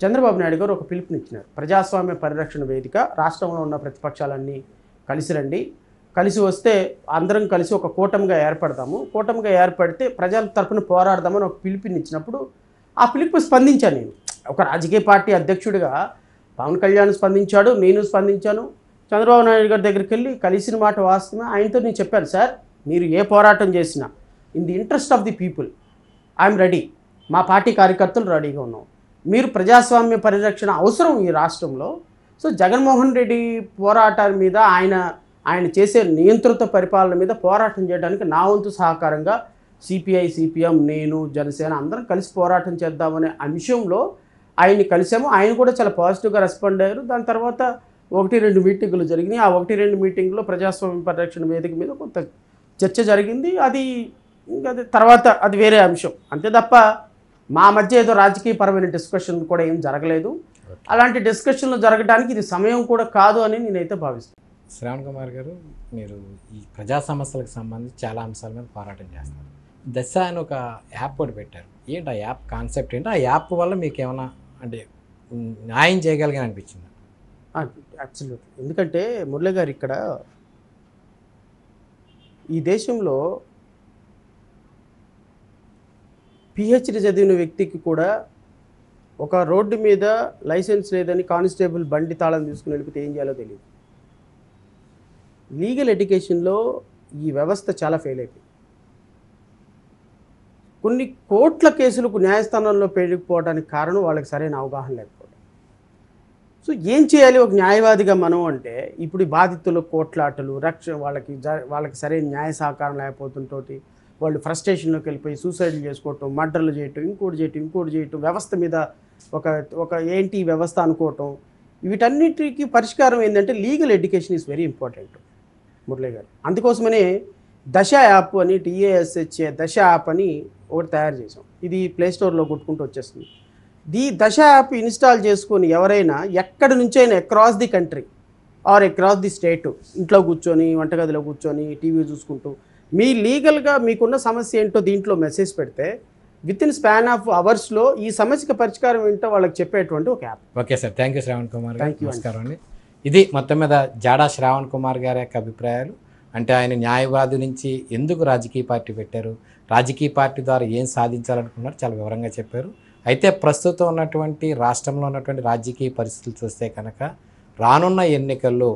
S2: చంద్రబాబు నాయుడు గారు ఒక పిలుపునిచ్చినారు. ప్రజాస్వామ్య పరిరక్షణ వేదిక రాష్ట్రంలో ఉన్న ప్రతిపక్షాలన్నీ కలిసి రండి. కలిసి వస్తే అందరం కలిసి ఒక కూటమిగా ఏర్పడతాము. కూటమిగా ఏర్పడితే ప్రజల తరఫున పోరాడదామని ఒక పిలుపునిచ్చినప్పుడు ఆ పిలుపు స్పందించాను నేను. ఒక రాజకీయ పార్టీ అధ్యక్షుడిగా పవన్ కళ్యాణ్ స్పందించాడు నేను స్పందించాను. చంద్రబాబు నాయుడు గారి దగ్గరికి వెళ్ళి కలిసిన మాట వాస్తవమే. ఆయనతో నేను చెప్పాను సార్ మీరు ఏ పోరాటం చేసినా in the interest of the people I'm ready. మా పార్టీ కార్యకర్తలు రెడీగా ఉన్నాం. మీరు ప్రజాస్వామ్య పరిరక్షణ అవసరం ఈ రాష్ట్రంలో. సో జగన్మోహన్ రెడ్డి పోరాటాల మీద ఆయన ఆయన చేసే నియంత్రిత పరిపాలన మీద పోరాటం చేయడానికి నా వంతు సహకారంగా సిపిఐ సిపిఎం నేను జనసేన అందరం కలిసి పోరాటం చేద్దామనే అంశంలో ఆయన్ని కలిసాము. ఆయన కూడా చాలా పాజిటివ్గా రెస్పాండ్ అయ్యారు. దాని తర్వాత ఒకటి రెండు మీటింగులు జరిగినాయి. ఆ ఒకటి రెండు మీటింగ్లో ప్రజాస్వామ్య పరిరక్షణ వేదిక మీద కొంత చర్చ జరిగింది. అది ఇంకా అది తర్వాత అది వేరే అంశం. అంతే తప్ప మా మధ్య ఏదో రాజకీయపరమైన డిస్కషన్ కూడా ఏం జరగలేదు. అలాంటి డిస్కషన్లు జరగడానికి ఇది సమయం కూడా కాదు అని నేనైతే భావిస్తాను
S1: శ్రావణ్ కుమార్ గారు మీరు ఈ ప్రజా సమస్యలకు సంబంధించి చాలా అంశాల మీద పోరాటం చేస్తారు. దశ అని ఒక యాప్ ఒకటి పెట్టారు. ఏంటి ఆ యాప్ కాన్సెప్ట్? ఏంటి? ఆ యాప్ వల్ల మీకు ఏమైనా అంటే న్యాయం చేయగలిగాని అనిపించింది?
S2: అబ్సల్యూట్ ఎందుకంటే మురళి గారు ఇక్కడ ఈ దేశంలో పిహెచ్డి చదివిన వ్యక్తికి కూడా ఒక రోడ్డు మీద లైసెన్స్ లేదని కానిస్టేబుల్ బండి తాళం తీసుకుని వెళ్ళిపోతే ఏం చేయాలో తెలియదు లీగల్ ఎడ్యుకేషన్లో ఈ వ్యవస్థ చాలా ఫెయిల్ అయిపోయింది. కొన్ని కోట్ల కేసులకు న్యాయస్థానంలో పేరుకుపోవడానికి కారణం వాళ్ళకి సరైన అవగాహన లేకపోవడం. సో ఏం చేయాలి? ఒక న్యాయవాదిగా మనం అంటే ఇప్పుడు బాధితులు కోట్లాటలు రక్ష వాళ్ళకి జ- వాళ్ళకి సరైన న్యాయ సహకారం లేకపోతుంటోటి వాళ్ళు ఫ్రస్ట్రేషన్లోకి వెళ్ళిపోయి సూసైడ్లు చేసుకోవటం మర్డర్లు చేయటం ఇంకోటి చేయటం ఇంకోటి చేయటం వ్యవస్థ మీద ఒక ఒక ఏంటి వ్యవస్థ అనుకోవటం. వీటన్నిటికీ పరిష్కారం ఏంటంటే legal education is very important Murali garu. అందుకోసమనే దశ యాప్ అని టీఏఎస్హెచ్ఏ దశ యాప్ అని ఒకటి తయారు చేసాం ఇది ప్లే స్టోర్లో కొట్టుకుంటూ వచ్చేస్తుంది. ది దశ యాప్ ఇన్స్టాల్ చేసుకొని ఎవరైనా ఎక్కడి నుంచైనా across the country or across the state ఇంట్లో కూర్చొని వంటగదిలో కూర్చొని టీవీ చూసుకుంటూ మీ లీగల్గా మీకున్న సమస్య ఏంటో దీంట్లో మెసేజ్ పెడితే విత్ ఇన్ స్పాన్ ఆఫ్ అవర్స్లో ఈ సమస్యకి పరిష్కారం ఏంటో వాళ్ళకి చెప్పేటువంటి ఒక app.
S1: Okay sir. Thank you Shravan Kumar
S2: you అండి.
S1: నమస్కారం అండి. ఇది మొత్తం మీద జాడా శ్రావణ్ కుమార్ గారి యొక్క అభిప్రాయాలు. అంటే ఆయన న్యాయవాది నుంచి ఎందుకు రాజకీయ పార్టీ పెట్టారు? రాజకీయ పార్టీ ద్వారా ఏం సాధించాలనుకున్నారు? చాలా వివరంగా చెప్పారు. అయితే ప్రస్తుతం ఉన్నటువంటి రాష్ట్రంలో ఉన్నటువంటి రాజకీయ పరిస్థితులు చూస్తే కనుక రానున్న ఎన్నికల్లో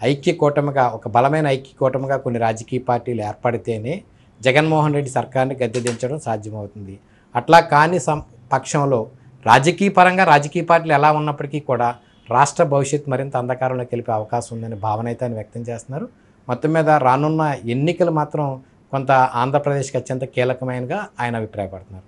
S1: ఐక్య కూటమిగా ఒక బలమైన ఐక్య కూటమిగా కొన్ని రాజకీయ పార్టీలు ఏర్పడితేనే జగన్మోహన్ రెడ్డి సర్కార్ని గద్దె దించడం సాధ్యమవుతుంది. అట్లా కాని సం పక్షంలో రాజకీయ పరంగా రాజకీయ పార్టీలు ఎలా ఉన్నప్పటికీ కూడా రాష్ట్ర భవిష్యత్తు మరింత అంధకారంలోకి వెళ్ళిపే అవకాశం ఉందనే భావన అయితే ఆయన వ్యక్తం చేస్తున్నారు. మొత్తం మీద రానున్న ఎన్నికలు మాత్రం కొంత ఆంధ్రప్రదేశ్కి అత్యంత కీలకమైనగా ఆయన అభిప్రాయపడుతున్నారు.